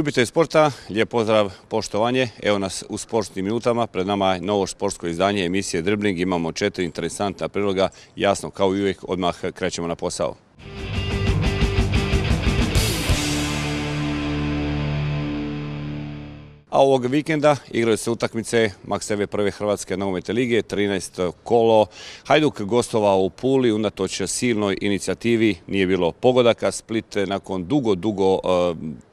Ljubitelj sporta, lijep pozdrav, poštovanje. Evo nas u sportskim minutama, pred nama je novo sportsko izdanje emisije Dribbling. Imamo četiri interesantna priloga, jasno kao i uvijek odmah krećemo na posao. A ovog vikenda igraju se utakmice Max prve Hrvatske nogometne lige, 13 kolo. Hajduk gostovao u Puli, unatoč silnoj inicijativi nije bilo pogodaka. Split nakon dugo, dugo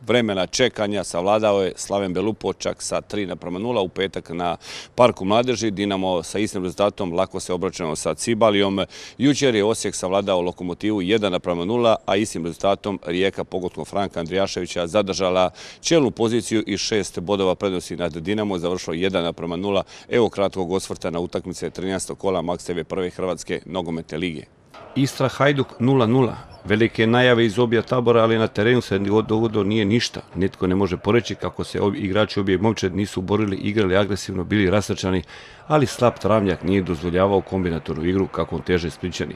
vremena čekanja savladao je Slaven Belupo čak sa 3 naprema 0 u petak na Parku Mladeži. Dinamo sa istim rezultatom lako se obračunao sa Cibalijom. Jučer je Osijek savladao lokomotivu 1 naprema 0, a istim rezultatom Rijeka pogotkom Franka Andrijaševića zadržala čelnu poziciju i šest bodova prednosti nad Dinamo. Završilo 1 naprema 0. Evo kratkog osvrta na utakmice 13. kola Max TV prve Hrvatske nogometne lige. Istra Hajduk 0-0. Velike najave iz obja tabora, ali na terenu se dogodilo nije ništa. Nitko ne može poreći kako se igrači obje momčad nisu borili, igrali agresivno, bili rasrčani, ali slab travnjak nije dozvoljavao kombinatornu igru kako teže spričani.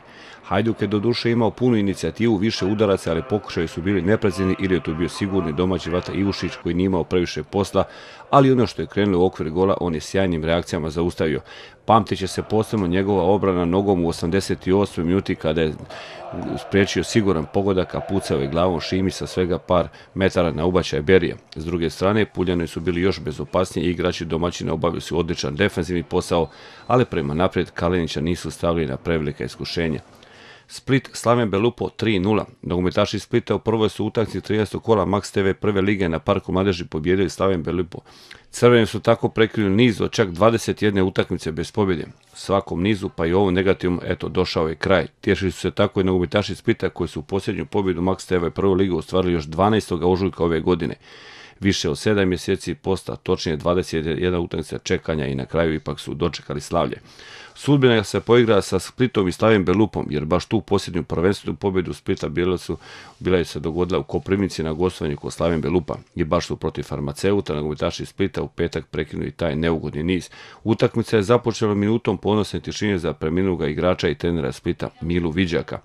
Hajduk je do duše imao punu inicijativu, više udaraca, ali pokušaji su bili neprezirni ili je to bio sigurni domaći Vata Ivušić koji nije imao previše posla, ali ono što je krenulo u okvir gola on je sjajnim reakcijama zaustavio. Pamtit će se posebno njegova obrana nogom u 88. minuti kada je spriječio siguran pogodak, a pucao je glavom Šimi sa svega par metara na ubačaj Berija. S druge strane, Puljani su bili još bezopasniji i igrači domaćina obavili su odličan defensivni posao, ali prema naprijed Kalenića nisu stavili na prevelika iskušenja. Split Slaven Belupo 3-0. Nogometaši Splita u prvoj su utakci 13. kola Max TV prve lige na Parku Madeži pobjedili Slaven Belupo. Crveni su tako prekrili niz od čak 21 utakmice bez pobjede. Svakom nizu, pa i ovom negativnom, eto, došao je kraj. Tješili su se tako i nogometaši Splita koji su u posljednju pobjedu Max TV prvu ligu ostvarili još 12. ožujka ove godine. Više od 7 mjeseci posta, točnije 21 utakmica čekanja i na kraju ipak su dočekali slavlje. Sudbina se poigra sa Splitom i Slavim Belupom, jer baš tu posljednju prvenstvenu pobjedu Splita bila, su, bila je se dogodila u Koprivnici na gostovanju kod Slavim Belupa i baš su protiv farmaceuta, nogometaši Splita u petak prekinuli taj neugodni niz. Utakmica je započela minutom ponosne tišine za preminuga igrača i trenera Splita Milu Viđaka.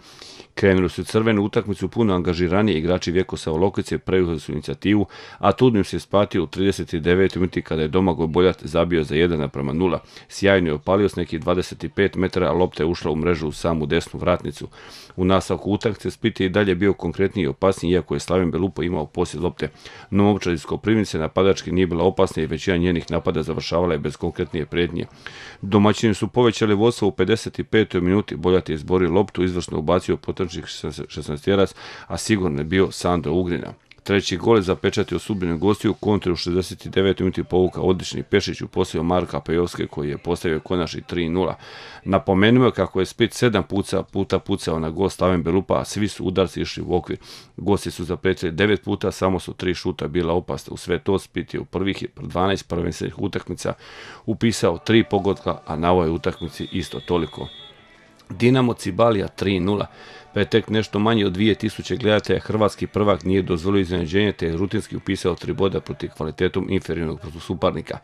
Krenuli su crvenu utakmicu puno angažiranije igrači Vjekosa Lokvice preuzeli su inicijativu, a Tudnim se spatio u 39. minuti kada je Domagoj Boljat zabio za 1 naprema 0. Sjajno je opalio s nekih 25 metara, a lopta je ušla u mrežu u samu desnu vratnicu. U nastavku utakmice Split je i dalje bio konkretniji i opasniji, iako je Slavin Belupo imao posjed lopte. No momčad iz Koprivnice napadački nije bila opasna i većina njenih napada završavala je bez konkretnije prednje. Domaćini su povećali vodstvo u 55. minuti, Boljat je izborio loptu, izvršno ubacio potrčnih 16 a sigurno je bio Sandro Ugrina. Treći gol zapečatio sudbinu gostiju kontri u 69. minuti povuka odlični Pešić u posliju Marka Pejovske koji je postavio konačni 3-0. Napomenuo kako je Split sedam puta, puta pucao na gost Slaven Belupa, a svi su udarci išli u okvir. Gosti su zapretili devet puta, samo su tri šuta bila opasna. U sve to Split je u prvih 12 prvenstvenih utakmica upisao tri pogotka, a na ovoj utakmici isto toliko. Dinamo Cibalija 3-0 pa je tek nešto manje od 2000 gledatelja hrvatski prvak nije dozvolio iznenađenje te je rutinski upisao tri boda protiv kvalitetom inferiornog suparnika.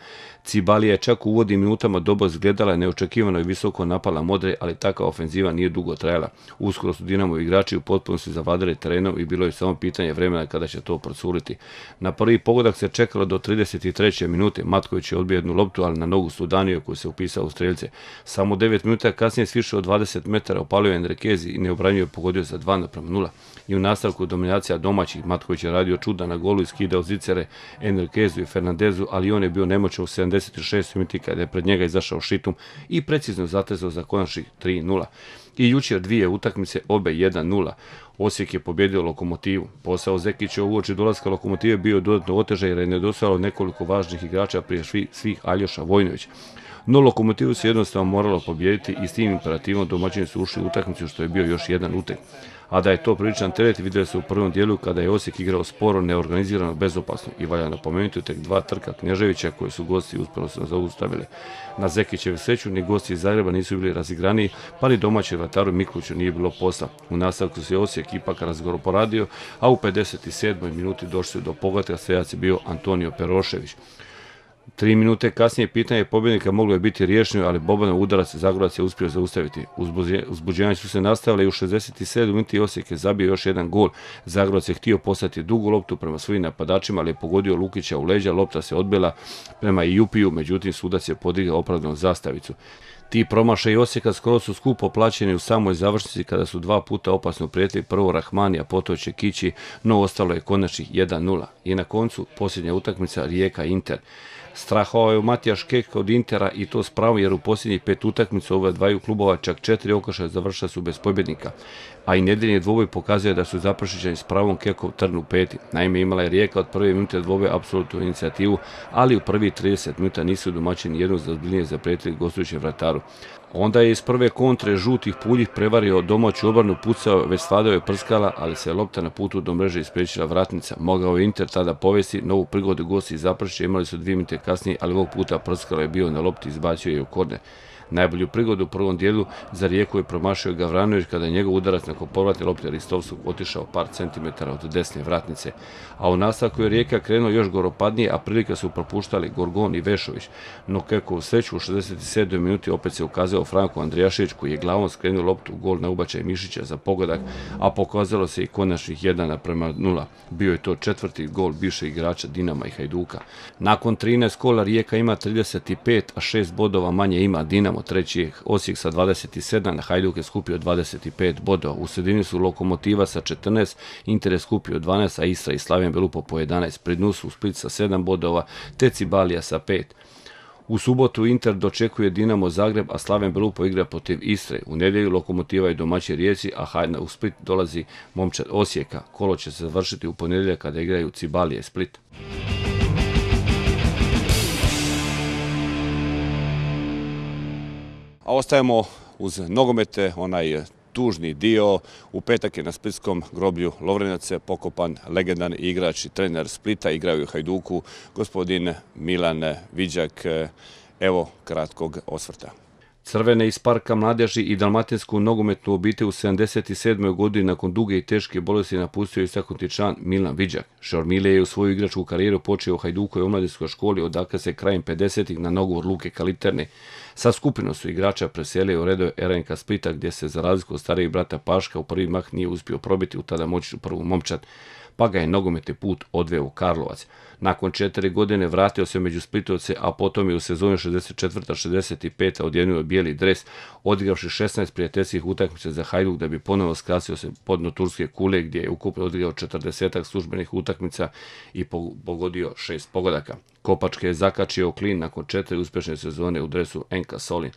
Cibalija je čak u uvodnim minutama dobro izgledala neočekivano i visoko napala modre, ali takva ofenziva nije dugo trajala. Uskoro su Dinamo igrači u potpunosti zavadili terenom i bilo je samo pitanje vremena kada će to procuriti. Na prvi pogodak se čekalo do 33. minute. Matković je odbio jednu loptu, ali na nogu Sudanio koji se upisao u strelce. Samo 9 minuta kasnije svišao od 20 metara opalio Enrekezi i neobranjuje pogodio za 2 naprema 0. I u nastavku dominacija domaćih Matković je radio čuda na golu i skidao zicere Enriquezu i Fernandezu, ali on je bio nemoćan u 76 minuti kada je pred njega izašao Šitum i precizno zatezao za konačnih 3-0. I jučer dvije utakmice, obe 1-0. Osijek je pobjedio lokomotivu. Posao Zekića u uoči dolaska lokomotive bio dodatno otežaj jer je nekoliko važnih igrača prije svih Aljoša Vojnović. No lokomotivu se jednostavno moralo pobijediti i s tim imperativom domaćini su ušli u utakmicu što je bio još jedan utek. A da je to priličan teret vidjeli se u prvom dijelu kada je Osijek igrao sporo, neorganizirano, bezopasno i valja napomenuti tek dva trka Knježevića koje su gosti uspjelo se zaustavili. Na Zekićevu sreću ni gosti iz Zagreba nisu bili razigraniji, pa ni domaći vrataru Mikluću nije bilo posla. U nastavku se Osijek ipak razgoro poradio, a u 57. minuti došli do pogletka, strejac je bio Antonio Perošević. Tri minute kasnije pitanje pobjednika moglo je biti riješeno, ali Bobanov udarac Zagorac je uspio zaustaviti. Uzbuđenja su se nastavile i u 67. minuti Osijek je zabio još jedan gol. Zagorac je htio poslati dugu loptu prema svojim napadačima, ali je pogodio Lukića u leđa, lopta se odbila prema Jupiju, međutim sudac je podigao opravdanu zastavicu. Ti promašaj Osijeka skoro su skupo plaćeni u samoj završnici kada su dva puta opasno prijetili prvo Rahmani, a potom Čekići, no ostalo je konačnih 1-0. I na koncu posljednja utakmica Rijeka Inter. Strahovao je Matijaš Kek od Intera i to spravo jer u posljednjih pet utakmica ova dvaju klubova čak četiri okršaja završila su bez pobjednika. A i nedeljni dvoboj pokazuje da su zaprašićani s pravom Kekov trn u peti. Naime, imala je Rijeka od prve minute dvoboj apsolutnu inicijativu, ali u prvi 30 minuta nisu domaćini jednog za ozbiljnije zapretili gostujućem vrataru. Onda je iz prve kontre žutih puljih prevario domaću obranu, pucao, već je prskala, ali se lopta na putu do mreže ispriječila vratnica. Mogao je Inter tada povesti, novu prigodu gosti iz imali su dvije minute kasnije, ali ovog puta prskala je bio na lopti, izbacio je u korne. Najbolju prigodu u prvom dijelu za rijeku je promašio Gavranović kada je njegov udarac nakon povrate lopte Ristovskog otišao par centimetara od desne vratnice. A u nastavku je rijeka krenuo još goropadnije, a prilike su propuštali Gorgon i Vešović. No kako u sreću u 67. minuti opet se ukazao Franko Andrijašić koji je glavom skrenuo loptu u gol na ubačaj Mišića za pogodak, a pokazalo se i konačnih jedana prema nula. Bio je to četvrti gol bivšeg igrača Dinama i Hajduka. Nakon 13 kola Rijeka ima 35, a 6 bodova manje ima Dinamo treći je Osijek sa 27, Hajduk je skupio 25 bodova. U sredini su Lokomotiva sa 14, Inter je skupio 12, a Istra i Slavijan Belupo po 11. Pred dnu su Split sa 7 bodova, te Cibalija sa 5. U subotu Inter dočekuje Dinamo Zagreb, a Slaven Belupo igra protiv Istre. U nedjelju Lokomotiva i domaći Rijeci, a Hajna u Split dolazi momčad Osijeka. Kolo će se završiti u ponedjeljak kada igraju Cibalije Split. Ostajemo uz nogomete, onaj tužni dio. U petak je na Splitskom groblju Lovrenac pokopan legendarni igrač i trener Splita, igraju u Hajduku, gospodin Milan Viđak. Evo kratkog osvrta. Crvene iz parka mladeži i dalmatinsku nogometnu obitelj u 77. godini nakon duge i teške bolesti napustio istaknuti član Milan Viđak. Šormile je u svoju igračku karijeru počeo u i omladinskoj školi odakle se krajem 50. na nogu od Luke Kaliterne. Sa skupinom su igrača preselio u redove RNK Splita gdje se za razliku od starijih brata Paška u prvi mah nije uspio probiti u tada moćnu prvu momčad pa ga je nogometni put odveo u Karlovac. Nakon četiri godine vratio se među Splitovce, a potom je u sezoni 64-65 odjenuo bijeli dres, odigravši 16 prijateljskih utakmica za Hajduk da bi ponovo skrasio se podno Turske kule gdje je ukupno odigrao 40 službenih utakmica i pogodio šest pogodaka. Kopačke je zakačio klin nakon četiri uspješne sezone u dresu Enka Solin.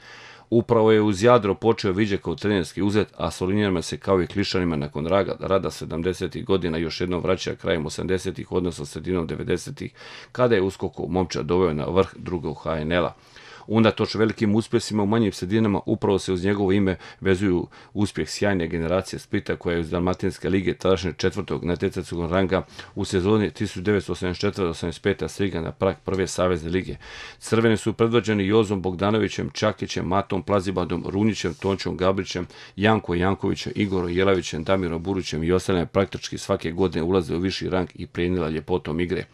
Upravo je uz Jadro počeo viđe kao trenerski uzet, a Solinjanima se kao i klišanima nakon rada, rada 70. godina još jednom vraća krajem 80. odnosno sredinom 90. kada je uskoko momča doveo na vrh drugog HNL-a. Unatoč velikim uspjesima u manjim sredinama, upravo se uz njegovo ime vezuju uspjeh sjajne generacije Splita koja je uz Dalmatinske lige tadašnje četvrtog natjecateljskog ranga u sezoni 1984-85 stiga na prak prve savezne lige. Crveni su predvođeni Jozom Bogdanovićem, Čakićem, Matom Plazibandom, Runićem, Tončom Gabrićem, Janko Jankovićem, Igorom Jelavićem, Damirom Burućem i ostalim praktički svake godine ulaze u viši rang i prenila ljepotom igre.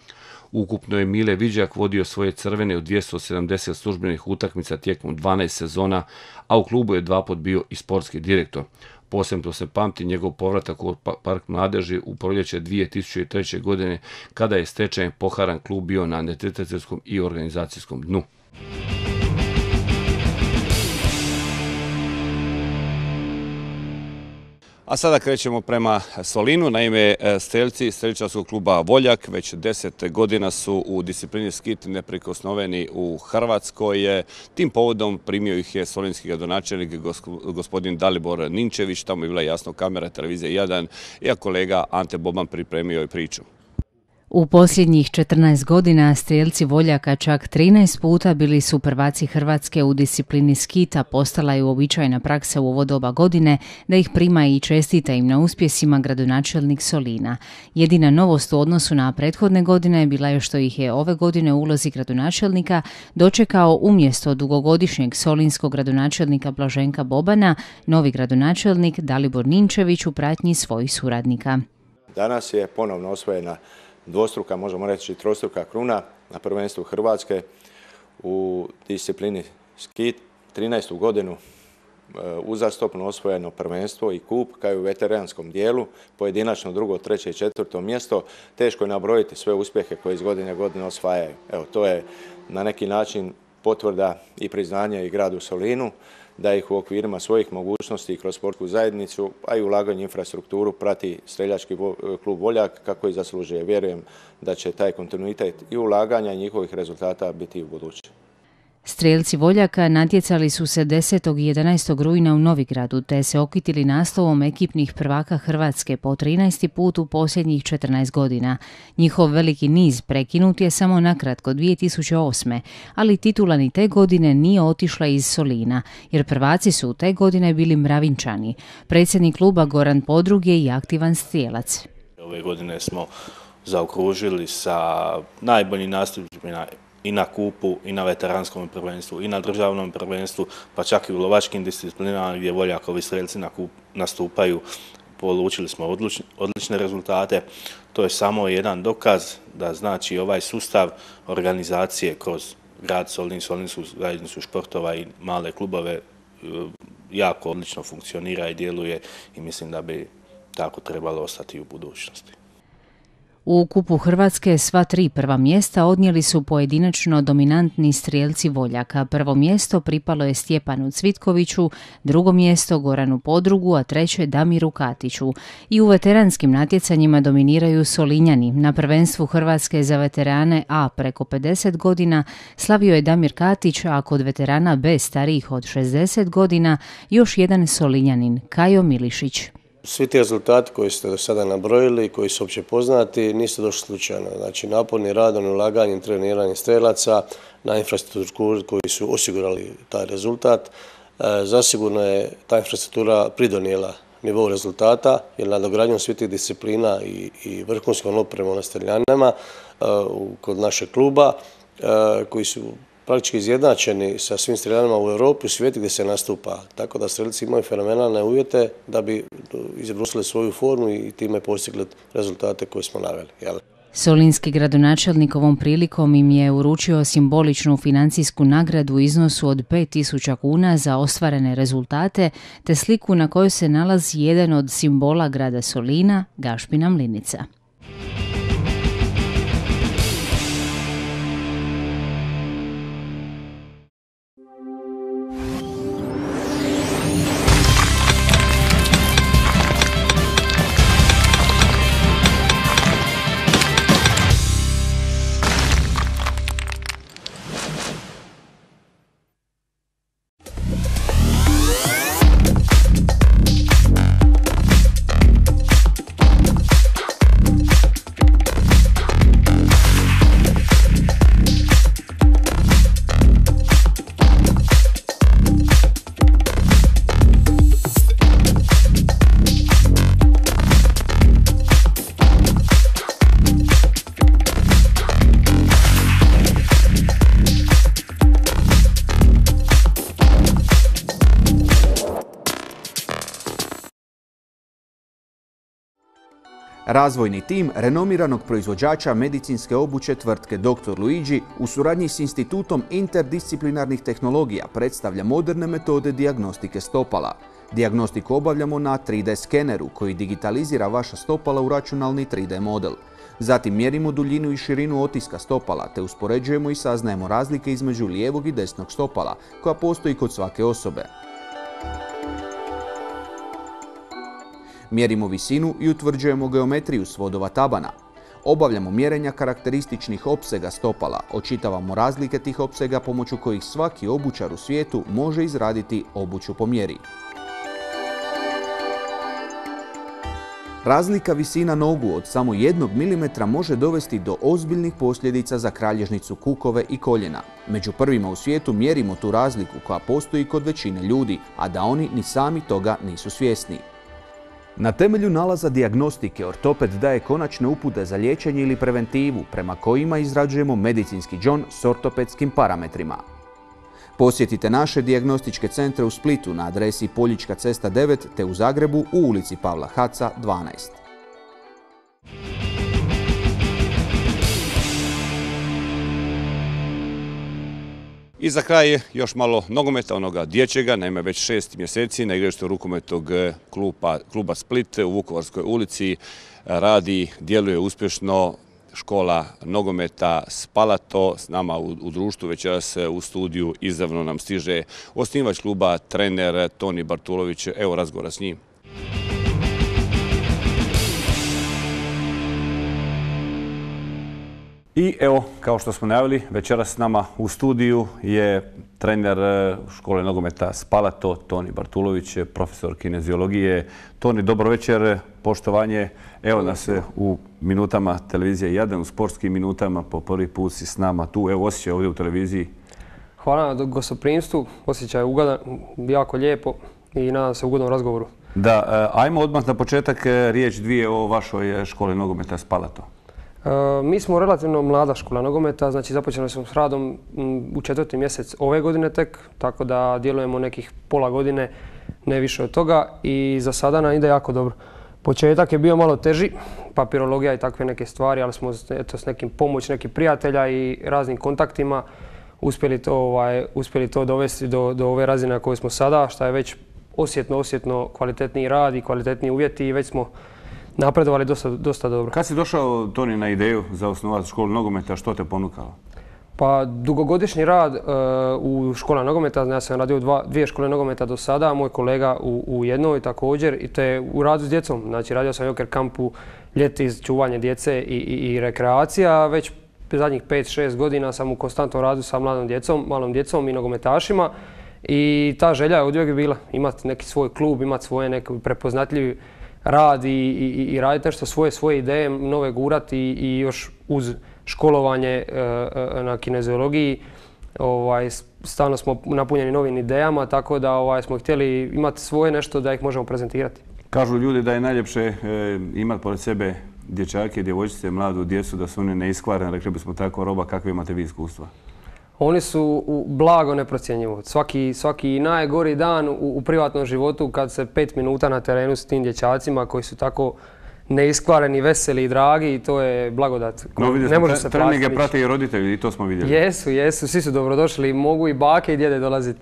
Ukupno je Mile Viđak vodio svoje crvene u 270 službenih utakmica tijekom 12 sezona, a u klubu je dva bio i sportski direktor. Posebno se pamti njegov povratak u pa- park mladeži u proljeće 2003. godine, kada je stečajem poharan klub bio na netretateljskom i organizacijskom dnu. A sada krećemo prema Solinu. Naime, e, strelci streličarskog kluba Voljak već deset godina su u disciplini skit neprikosnoveni u Hrvatskoj. Tim povodom primio ih je solinski gradonačelnik gospodin Dalibor Ninčević. Tamo je bila jasno kamera televizije 1 i kolega Ante Boban pripremio je priču. U posljednjih 14 godina strijelci Voljaka čak 13 puta bili su prvaci Hrvatske u disciplini skita, postala je uobičajena praksa u ovo doba godine da ih prima i čestita im na uspjesima gradonačelnik Solina. Jedina novost u odnosu na prethodne godine bila je što ih je ove godine u ulozi gradonačelnika dočekao umjesto dugogodišnjeg solinskog gradonačelnika Blaženka Bobana, novi gradonačelnik Dalibor Ninčević u pratnji svojih suradnika. Danas je ponovno osvojena dvostruka, možemo reći trostruka kruna na prvenstvu Hrvatske. u disciplini skit 13. godinu e, uzastopno osvojeno prvenstvo i kup kao i u veteranskom dijelu, pojedinačno drugo, treće i četvrto mjesto. Teško je nabrojiti sve uspjehe koje iz godine godine osvajaju. Evo, to je na neki način potvrda i priznanje i gradu Solinu da ih u okvirima svojih mogućnosti kroz sportsku zajednicu, a i ulaganje infrastrukturu prati streljački klub Voljak kako i zaslužuje. Vjerujem da će taj kontinuitet i ulaganja njihovih rezultata biti u buduće. Strijelci Voljaka natjecali su se 10. i 11. rujna u Novigradu te se okitili naslovom ekipnih prvaka Hrvatske po 13. put u posljednjih 14 godina. Njihov veliki niz prekinut je samo nakratko 2008. ali titula ni te godine nije otišla iz Solina, jer prvaci su te godine bili mravinčani. Predsjednik kluba Goran Podrug je i aktivan strijelac. Ove godine smo zaokružili sa najboljim nastupima i na kupu, i na veteranskom prvenstvu, i na državnom prvenstvu, pa čak i u lovačkim disciplinama gdje voljakovi strelci na kup, nastupaju, polučili smo odlične rezultate. To je samo jedan dokaz da znači ovaj sustav organizacije kroz grad Solin, Solinsku zajednicu športova i male klubove e, jako odlično funkcionira i djeluje i mislim da bi tako trebalo ostati u budućnosti. U kupu Hrvatske sva tri prva mjesta odnijeli su pojedinačno dominantni strijelci Voljaka. Prvo mjesto pripalo je Stjepanu Cvitkoviću, drugo mjesto Goranu Podrugu, a treće Damiru Katiću. I u veteranskim natjecanjima dominiraju Solinjani. Na prvenstvu Hrvatske za veterane A preko 50 godina slavio je Damir Katić, a kod veterana B starijih od 60 godina još jedan Solinjanin, Kajo Milišić. Svi ti rezultati koji ste do sada nabrojili i koji su opće poznati nisu došli slučajno. Znači naporni radom, ulaganjem, treniranjem strelaca na infrastrukturu koji su osigurali taj rezultat. E, zasigurno je ta infrastruktura pridonijela nivou rezultata jer nadogradnjom svih tih disciplina i, vrhunskom opremom na streljanama e, kod našeg kluba e, koji su praktički izjednačeni sa svim streljanima u Europi, u svijetu gdje se nastupa. Tako da strelci imaju fenomenalne uvjete da bi izbrusili svoju formu i time postigli rezultate koje smo naveli. Solinski gradonačelnik ovom prilikom im je uručio simboličnu financijsku nagradu u iznosu od 5000 kuna za ostvarene rezultate, te sliku na kojoj se nalazi jedan od simbola grada Solina, Gašpina Mlinica. Razvojni tim renomiranog proizvođača medicinske obuće tvrtke Dr. Luigi u suradnji s Institutom interdisciplinarnih tehnologija predstavlja moderne metode diagnostike stopala. Diagnostiku obavljamo na 3D skeneru koji digitalizira vaša stopala u računalni 3D model. Zatim mjerimo duljinu i širinu otiska stopala te uspoređujemo i saznajemo razlike između lijevog i desnog stopala koja postoji kod svake osobe. Mjerimo visinu i utvrđujemo geometriju svodova tabana. Obavljamo mjerenja karakterističnih opsega stopala, očitavamo razlike tih opsega pomoću kojih svaki obućar u svijetu može izraditi obuću po mjeri. Razlika visina nogu od samo jednog milimetra može dovesti do ozbiljnih posljedica za kralježnicu kukove i koljena. Među prvima u svijetu mjerimo tu razliku koja postoji kod većine ljudi, a da oni ni sami toga nisu svjesni. Na temelju nalaza diagnostike ortoped daje konačne upute za liječenje ili preventivu prema kojima izrađujemo medicinski džon s ortopedskim parametrima. Posjetite naše dijagnostičke centre u Splitu na adresi Poljička cesta 9 te u Zagrebu u ulici Pavla Haca 12. I za kraj još malo nogometa onoga dječjega, naime već šest mjeseci na igralištu rukometog e, kluba, kluba Split u Vukovarskoj ulici radi, djeluje uspješno škola nogometa Spalato s nama u, u društvu večeras u studiju izravno nam stiže osnivač kluba trener Toni Bartulović. Evo razgovora s njim. I evo, kao što smo najavili, večeras s nama u studiju je trener e, škole nogometa Spalato, Toni Bartulović, profesor kineziologije. Toni, dobro večer, poštovanje. Evo nas u minutama televizije 1, u sportskim minutama, po prvi put si s nama tu. Evo osjećaj ovdje u televiziji. Hvala na gostoprimstvu, osjećaj je ugodan, jako lijepo i nadam se ugodnom razgovoru. Da, e, ajmo odmah na početak e, riječ dvije o vašoj školi nogometa Spalato. E, mi smo relativno mlada škola nogometa, znači započeli smo s radom u četvrti mjesec ove godine tek, tako da djelujemo nekih pola godine, ne više od toga i za sada nam ide jako dobro. Početak je bio malo teži, papirologija i takve neke stvari, ali smo eto, s nekim pomoć nekih prijatelja i raznim kontaktima uspjeli to, ovaj, uspjeli to dovesti do, do ove razine na kojoj smo sada, što je već osjetno, osjetno kvalitetniji rad i kvalitetniji uvjeti i već smo napredovali dosta, dosta dobro. Kad si došao, Toni, na ideju za osnovati školu nogometa, što te ponukalo? Pa dugogodišnji rad uh, u škola nogometa, ja sam radio dva, dvije škole nogometa do sada, moj kolega u, u jednoj također i te u radu s djecom. Znači radio sam Joker kampu ljeti iz čuvanje djece i, i, i rekreacija, već zadnjih 5-6 godina sam u konstantnom radu sa mladom djecom, malom djecom i nogometašima i ta želja je od bila imati neki svoj klub, imati svoje neki prepoznatljivi rad i, i, i nešto svoje, svoje ideje, nove gurati i, još uz školovanje e, e, na kineziologiji. Ovaj, stalno smo napunjeni novim idejama, tako da ovaj, smo htjeli imati svoje nešto da ih možemo prezentirati. Kažu ljudi da je najljepše e, imati pored sebe dječake, djevojčice, mladu djecu, da su one neiskvarene, rekli bismo tako, roba, kakve imate vi iskustva? Oni su u blago neprocjenjivo. Svaki, svaki najgori dan u, u privatnom životu kad se pet minuta na terenu s tim dječacima koji su tako neiskvareni, veseli i dragi i to je blagodat. No, ne može se treninge prate i roditelji i to smo vidjeli. Jesu, jesu, svi su dobrodošli. Mogu i bake i djede dolaziti.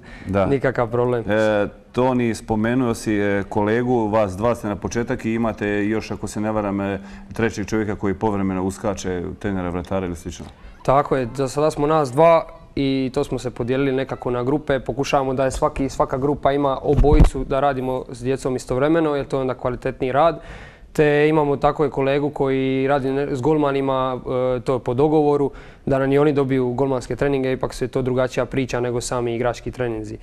Nikakav problem. E, Toni, spomenuo si e, kolegu, vas dva ste na početak i imate još, ako se ne varam, e, trećeg čovjeka koji povremeno uskače trenera vratara ili slično. Tako je, za sada smo nas dva i to smo se podijelili nekako na grupe. Pokušavamo da je svaki, svaka grupa ima obojicu da radimo s djecom istovremeno jer to je onda kvalitetni rad. Te imamo tako i kolegu koji radi s golmanima, e, to je po dogovoru, da nam i oni dobiju golmanske treninge, ipak su je to drugačija priča nego sami igrački treninzi.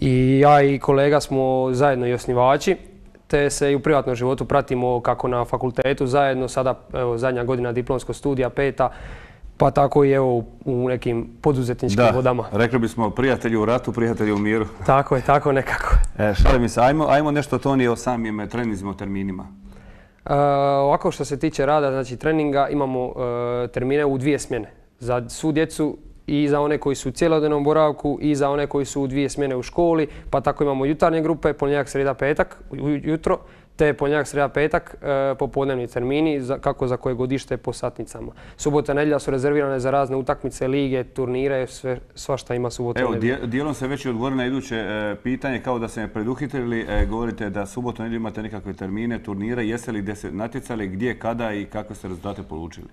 I ja i kolega smo zajedno i osnivači, te se i u privatnom životu pratimo kako na fakultetu zajedno, sada evo, zadnja godina diplomskog studija, peta, pa tako i evo u nekim poduzetničkim vodama. Da, rekli bismo prijatelji u ratu, prijatelji u miru. Tako je, tako nekako. E, šalim se, ajmo, ajmo nešto Toni o samim trenizmu, o terminima. E, ovako što se tiče rada, znači treninga, imamo e, termine u dvije smjene. Za svu djecu i za one koji su u cijelodnevnom boravku i za one koji su u dvije smjene u školi, pa tako imamo jutarnje grupe, ponedjeljak, sreda, petak, jutro te ponedjeljak, sreda, petak, e, popodnevni termini, kako za koje godište po satnicama. Subota, nedjelja su rezervirane za razne utakmice, lige, turnire, sve, svašta ima subota Evo, dijelom se već i odgovori na iduće e, pitanje, kao da se me preduhitrili, e, govorite da subotu, nedjelju imate nekakve termine, turnire, jeste li gdje se natjecali, gdje, kada i kakve ste rezultate polučili?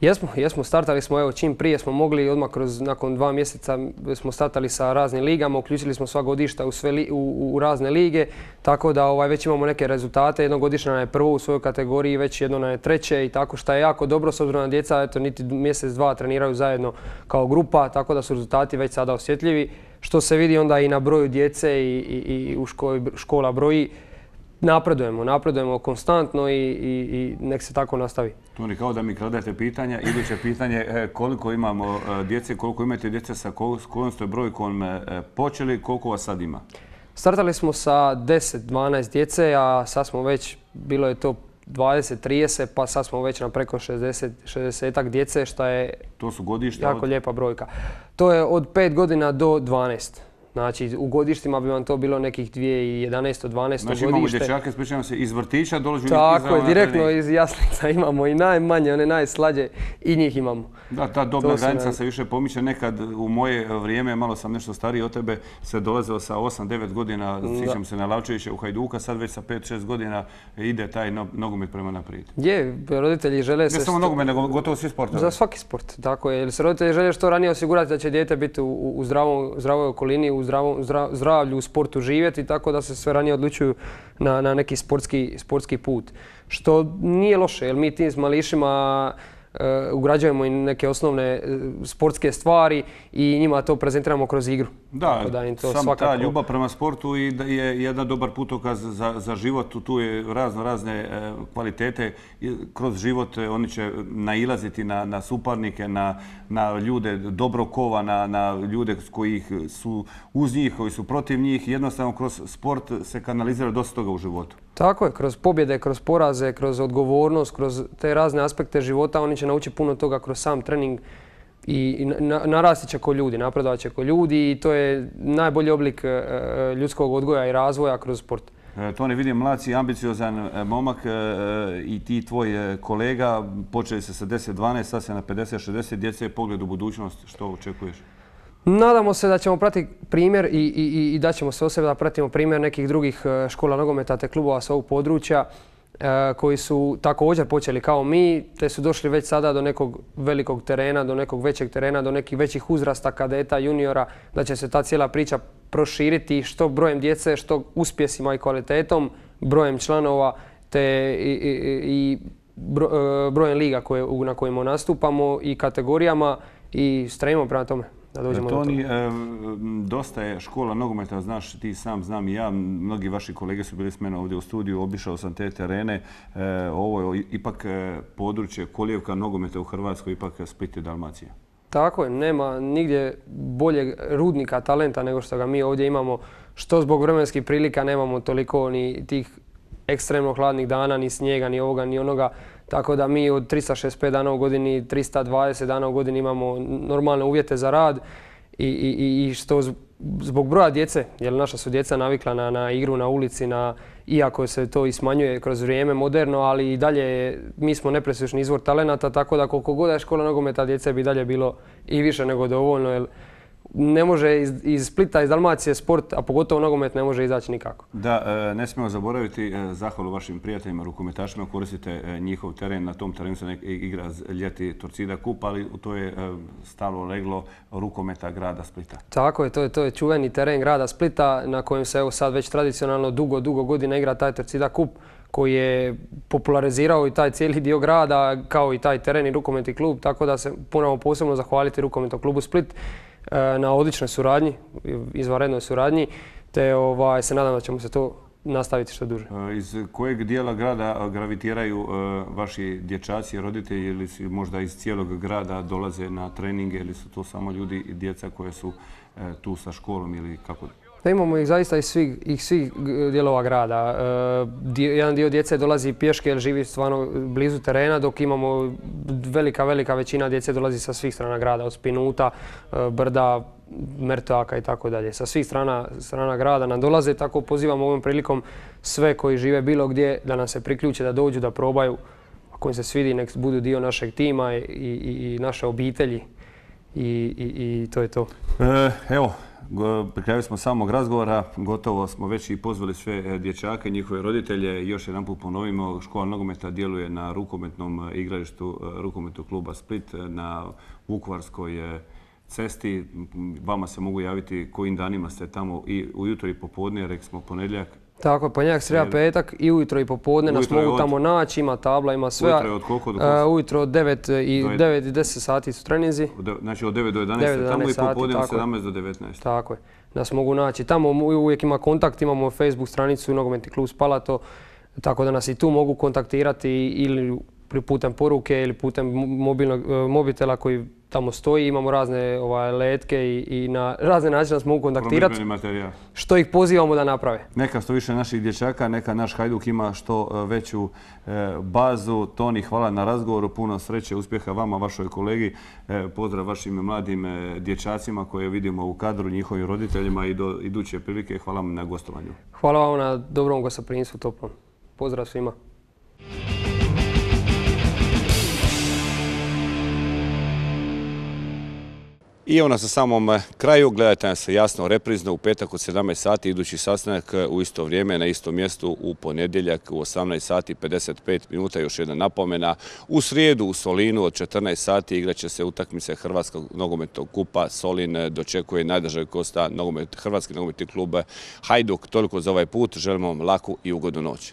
Jesmo, jesmo, startali smo evo čim prije smo mogli odmah kroz nakon dva mjeseca smo startali sa raznim ligama, uključili smo sva godišta u, sve u, u, razne lige, tako da ovaj, već imamo neke rezultate, jednogodišnja je prvo u svojoj kategoriji, već jedno je treće i tako što je jako dobro s obzirom na djeca, eto niti mjesec, dva treniraju zajedno kao grupa, tako da su rezultati već sada osjetljivi, što se vidi onda i na broju djece i, i, i u školi, škola broji napredujemo, napredujemo konstantno i, i, i nek se tako nastavi. Toni, kao da mi kradete pitanja, iduće pitanje e, koliko imamo e, djece, koliko imate djece sa kojom ste brojkom e, počeli, koliko vas sad ima? Startali smo sa 10-12 djece, a sad smo već, bilo je to 20-30, pa sad smo već na preko 60-ak djece, što je to su jako lijepa brojka. To je od 5 godina do 12. Znači u godištima bi vam to bilo nekih 2011. 12. Znači godište. imamo dječake, spričavam se, iz vrtića dolazi Tako je, direktno iz jaslica imamo i najmanje, one najslađe i njih imamo. Da, ta dobna granica se više pomiče. Nekad u moje vrijeme, malo sam nešto stariji od tebe, se dolazilo sa 8-9 godina, sjećam se na Lavčevića u Hajduka, sad već sa 5-6 godina ide taj nogomet prema naprijed. Je, roditelji žele se... Ne samo nogomet, nego gotovo svi sportovi. Za svaki sport, tako je. Jer se roditelji žele što ranije osigurati da će dijete biti u, zdravoj okolini, u zdravlju, u sportu živjeti, tako da se sve ranije odlučuju na, neki sportski put. Što nije loše, jer mi tim mališima ugrađujemo i neke osnovne eh, sportske stvari i njima to prezentiramo kroz igru. Da, sam ta ljubav prema sportu i je jedan dobar putokaz za, život. Tu je razno razne eh, kvalitete. Kroz život oni će nailaziti na, suparnike, na, ljude dobrokova, na, na ljude koji su uz njih, koji su protiv njih. Jednostavno kroz sport se kanalizira dosta toga u životu. Tako je, kroz pobjede, kroz poraze, kroz odgovornost, kroz te razne aspekte života oni će naučiti puno toga kroz sam trening i narasti će ko ljudi, napredovat će ko ljudi i to je najbolji oblik e, e, ljudskog odgoja i razvoja kroz sport. E, to ne vidim mlaci, ambiciozan momak i ti tvoj kolega počeli se sa 10-12, sad se na 50-60 djece, pogled u budućnost, što očekuješ? Nadamo se da ćemo pratiti primjer i, da ćemo se osobe da pratimo primjer nekih drugih e, škola nogometa te klubova sa ovog područja e, koji su također počeli kao mi, te su došli već sada do nekog velikog terena, do nekog većeg terena, do nekih većih uzrasta kadeta, juniora, da će se ta cijela priča proširiti što brojem djece, što uspjesima i kvalitetom, brojem članova te i, e, brojem liga na kojima nastupamo i kategorijama i stremimo prema tome da dođemo Toni, e, dosta je škola nogometa, znaš, ti sam, znam i ja, mnogi vaši kolege su bili s mene ovdje u studiju, obišao sam te terene. E, ovo je ipak e, područje kolijevka nogometa u Hrvatskoj, ipak Split i Dalmacija. Tako je, nema nigdje boljeg rudnika talenta nego što ga mi ovdje imamo. Što zbog vremenskih prilika nemamo toliko ni tih ekstremno hladnih dana, ni snijega, ni ovoga, ni onoga. Tako da mi od 365 dana u godini, 320 dana u godini imamo normalne uvjete za rad i, što zbog broja djece, jer naša su djeca navikla na, igru na ulici, na, iako se to i smanjuje kroz vrijeme moderno, ali i dalje mi smo nepresušni izvor talenata, tako da koliko god je škola nogometa djece bi dalje bilo i više nego dovoljno, jer ne može iz, Splita, iz Dalmacije sport, a pogotovo nogomet ne može izaći nikako. Da, e, ne smijemo zaboraviti e, zahvalu vašim prijateljima, rukometašima, koristite e, njihov teren, na tom terenu se igra ljeti Torcida Kup, ali to je stalo leglo rukometa grada Splita. Tako je, to je, to je čuveni teren grada Splita na kojem se evo sad već tradicionalno dugo, dugo godina igra taj Torcida Kup koji je popularizirao i taj cijeli dio grada kao i taj teren i rukometni klub, tako da se moramo posebno zahvaliti rukometnom klubu Split na odličnoj suradnji, izvanrednoj suradnji, te ovaj, se nadam da ćemo se to nastaviti što duže. E, iz kojeg dijela grada gravitiraju e, vaši dječaci, roditelji ili možda iz cijelog grada dolaze na treninge ili su to samo ljudi i djeca koje su tu sa školom ili kako? Da imamo ih zaista iz svih, svih dijelova grada. E, jedan dio djece dolazi pješke jer živi stvarno blizu terena, dok imamo velika, velika većina djece dolazi sa svih strana grada, od Spinuta, e, Brda, Mertoaka i tako dalje. Sa svih strana, strana grada nam dolaze, tako pozivamo ovom prilikom sve koji žive bilo gdje da nam se priključe, da dođu, da probaju. Ako im se svidi, nek budu dio našeg tima i, i, naše obitelji. I, i, to je to. E, evo, Pri kraju smo samog razgovora, gotovo smo već i pozvali sve e, dječake, njihove roditelje. Još jedan put ponovimo, škola nogometa djeluje na rukometnom e, igralištu e, rukometnog kluba Split na Vukovarskoj cesti. Vama se mogu javiti kojim danima ste tamo i ujutro i popodne, rekli smo ponedjeljak, tako je, ponedjeljak, sreda, petak i ujutro i popodne nas mogu tamo naći, ima tabla, ima sve. Ujutro je od koliko do koliko? Uh, ujutro od 9 i 9 i 10 sati su treninzi. Znači od 9 do 11, tamo i popodne od 17 do 19. Tako je, nas mogu naći. Tamo uvijek ima kontakt, imamo Facebook stranicu Nogometni klub Spalato, tako da nas i tu mogu kontaktirati ili putem poruke ili putem mobilnog, e, mobitela koji tamo stoji, imamo razne ovaj, letke i, i na razne načine nas mogu kontaktirati. Što ih pozivamo da naprave. Neka što više naših dječaka, neka naš Hajduk ima što e, veću e, bazu. Toni, hvala na razgovoru, puno sreće, uspjeha vama, vašoj kolegi. E, pozdrav vašim mladim dječacima koje vidimo u kadru, njihovim roditeljima i do iduće prilike. Hvala vam na gostovanju. Hvala vam na dobrom gostoprinjstvu toplom. Pozdrav svima. I ono sa samom eh, kraju, gledajte nas jasno reprizno u petak od 17 sati, idući sastanak eh, u isto vrijeme na istom mjestu u ponedjeljak u 18 sati 55 minuta, još jedna napomena. U srijedu u Solinu od 14 sati igraće se utakmice Hrvatskog nogometnog kupa. Solin eh, dočekuje najdržaj kosta nogomet, Hrvatski nogometni klub Hajduk. Toliko za ovaj put, želimo vam laku i ugodnu noć.